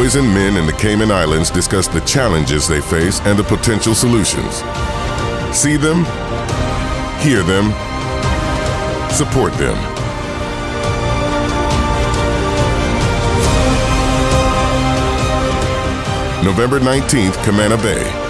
Boys and men in the Cayman Islands discuss the challenges they face and the potential solutions. See them, hear them, support them. November 19th, Camana Bay.